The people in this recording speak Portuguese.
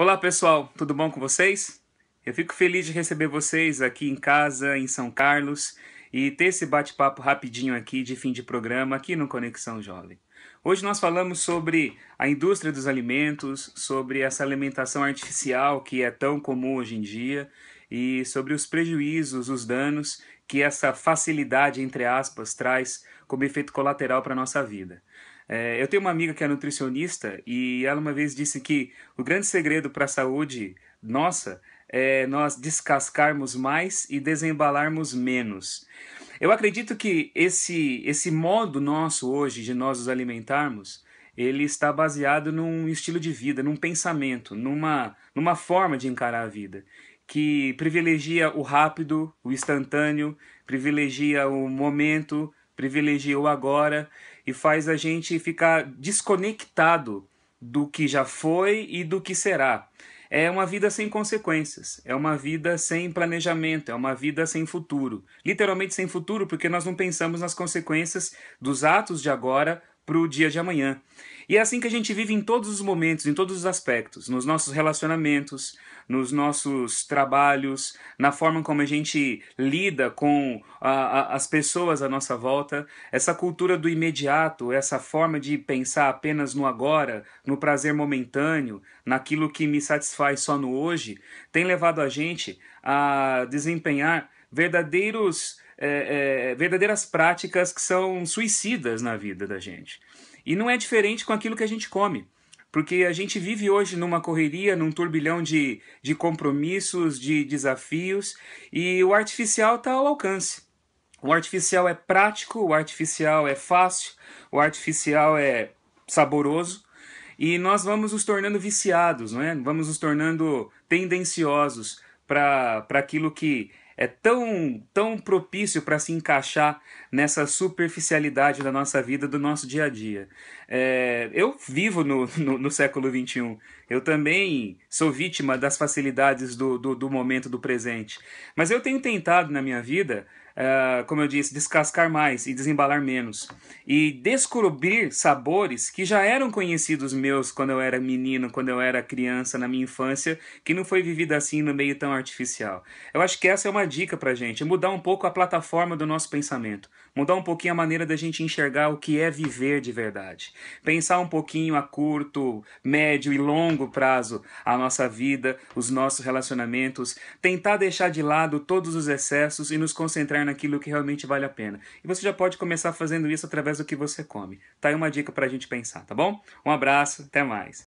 Olá pessoal, tudo bom com vocês? Eu fico feliz de receber vocês aqui em casa, em São Carlos, e ter esse bate-papo rapidinho aqui de fim de programa aqui no Conexão Jovem. Hoje nós falamos sobre a indústria dos alimentos, sobre essa alimentação artificial que é tão comum hoje em dia e sobre os prejuízos, os danos que essa facilidade, entre aspas, traz como efeito colateral para a nossa vida. É, eu tenho uma amiga que é nutricionista e ela uma vez disse que o grande segredo para a saúde nossa é nós descascarmos mais e desembalarmos menos. Eu acredito que esse, esse modo nosso hoje de nós nos alimentarmos, ele está baseado num estilo de vida, num pensamento, numa, numa forma de encarar a vida, que privilegia o rápido, o instantâneo, privilegia o momento, privilegia o agora e faz a gente ficar desconectado do que já foi e do que será. É uma vida sem consequências, é uma vida sem planejamento, é uma vida sem futuro. Literalmente sem futuro, porque nós não pensamos nas consequências dos atos de agora para o dia de amanhã. E é assim que a gente vive em todos os momentos, em todos os aspectos, nos nossos relacionamentos, nos nossos trabalhos, na forma como a gente lida com a, a, as pessoas à nossa volta. Essa cultura do imediato, essa forma de pensar apenas no agora, no prazer momentâneo, naquilo que me satisfaz só no hoje, tem levado a gente a desempenhar verdadeiros. É, é, verdadeiras práticas que são suicidas na vida da gente. E não é diferente com aquilo que a gente come. Porque a gente vive hoje numa correria, num turbilhão de, de compromissos, de desafios, e o artificial está ao alcance. O artificial é prático, o artificial é fácil, o artificial é saboroso, e nós vamos nos tornando viciados, não é? vamos nos tornando tendenciosos para aquilo que é tão, tão propício para se encaixar nessa superficialidade da nossa vida, do nosso dia a dia. É, eu vivo no, no, no, século XXI. Eu também sou vítima das facilidades do, do, do momento do presente. Mas eu tenho tentado na minha vida uh, como eu disse, descascar mais e desembalar menos. E descobrir sabores que já eram conhecidos meus quando eu era menino, quando eu era criança, na minha infância, que não foi vivida assim no meio tão artificial. Eu acho que essa é uma dica pra gente, mudar um pouco a plataforma do nosso pensamento, mudar um pouquinho a maneira da gente enxergar o que é viver de verdade. Pensar um pouquinho a curto, médio e longo prazo a nossa vida, os nossos relacionamentos, tentar deixar de lado todos os excessos e nos concentrar naquilo que realmente vale a pena. E você já pode começar fazendo isso através do que você come. Tá aí uma dica para a gente pensar, tá bom? Um abraço, até mais.